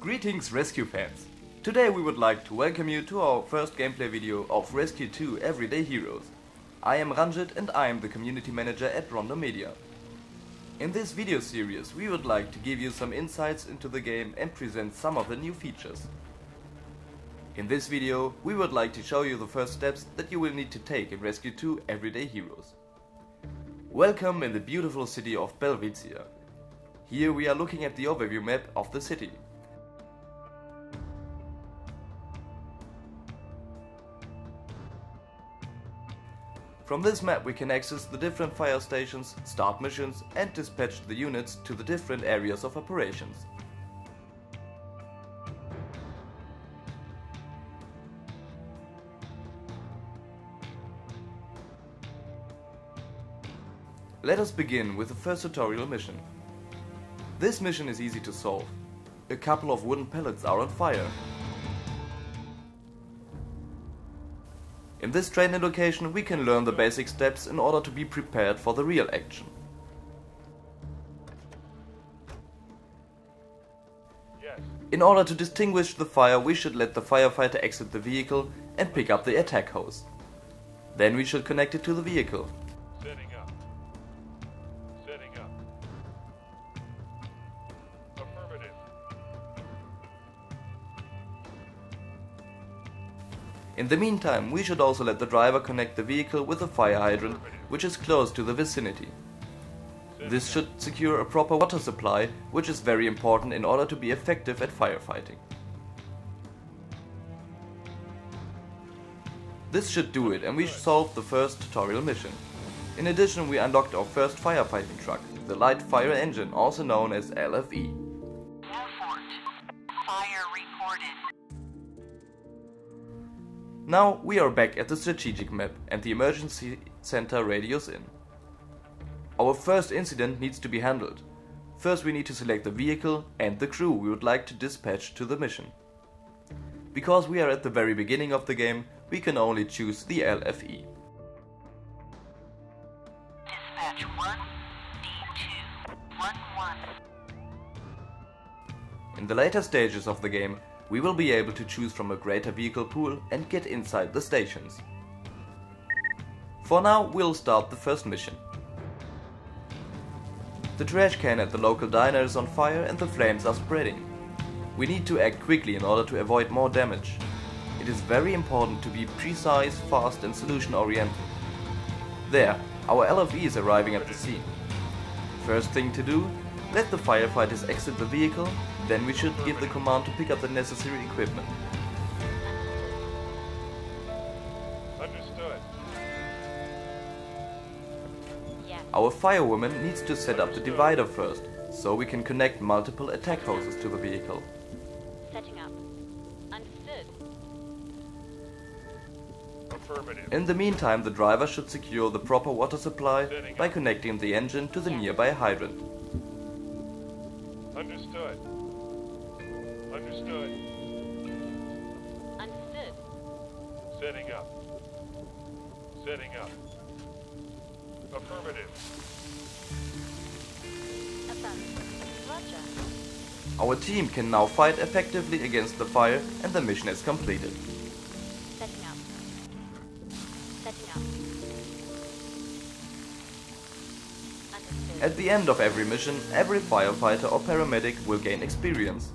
Greetings Rescue fans! Today we would like to welcome you to our first gameplay video of Rescue 2 Everyday Heroes. I am Ranjit and I am the community manager at rondomedia. In this video series we would like to give you some insights into the game and present some of the new features. In this video we would like to show you the first steps that you will need to take in Rescue 2 Everyday Heroes. Welcome in the beautiful city of Belvizia. Here we are looking at the overview map of the city. From this map we can access the different fire stations, start missions and dispatch the units to the different areas of operations. Let us begin with the first tutorial mission. This mission is easy to solve. A couple of wooden pallets are on fire. In this training location we can learn the basic steps in order to be prepared for the real action. In order to distinguish the fire we should let the firefighter exit the vehicle and pick up the attack hose. Then we should connect it to the vehicle. In the meantime, we should also let the driver connect the vehicle with a fire hydrant which is close to the vicinity. This should secure a proper water supply, which is very important in order to be effective at firefighting. This should do it and we solved the first tutorial mission. In addition we unlocked our first firefighting truck, the Light Fire Engine, also known as LFE. Now we are back at the strategic map and the emergency center radios in. Our first incident needs to be handled. First we need to select the vehicle and the crew we would like to dispatch to the mission. Because we are at the very beginning of the game, we can only choose the LFE. Dispatch 1, D2, 1 1. In the later stages of the game, we will be able to choose from a greater vehicle pool and get inside the stations. For now, we'll start the first mission. The trash can at the local diner is on fire and the flames are spreading. We need to act quickly in order to avoid more damage. It is very important to be precise, fast and solution oriented. There, our LFE is arriving at the scene. First thing to do, let the firefighters exit the vehicle, then we should give the command to pick up the necessary equipment. Understood. Our firewoman needs to set up the divider first, so we can connect multiple attack hoses to the vehicle. Setting up. Understood. Affirmative. In the meantime, the driver should secure the proper water supply by connecting the engine to the nearby hydrant. Understood. Understood. Understood. Setting up. Setting up. Affirmative. Affirmative. Roger. Our team can now fight effectively against the fire and the mission is completed. Setting up. Setting up. At the end of every mission, every firefighter or paramedic will gain experience.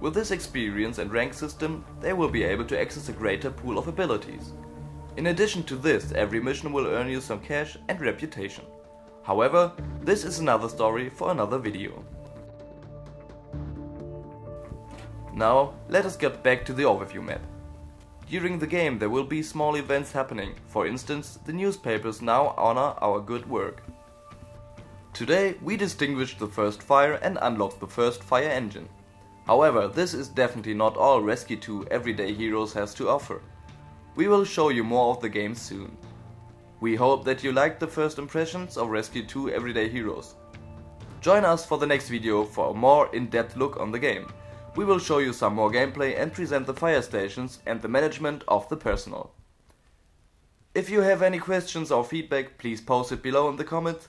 With this experience and rank system, they will be able to access a greater pool of abilities. In addition to this, every mission will earn you some cash and reputation. However, this is another story for another video. Now, let us get back to the overview map. During the game there will be small events happening, for instance, the newspapers now honor our good work. Today we distinguished the first fire and unlocked the first fire engine. However, this is definitely not all Rescue 2 Everyday Heroes has to offer. We will show you more of the game soon. We hope that you liked the first impressions of Rescue 2 Everyday Heroes. Join us for the next video for a more in-depth look on the game. We will show you some more gameplay and present the fire stations and the management of the personnel. If you have any questions or feedback, please post it below in the comments.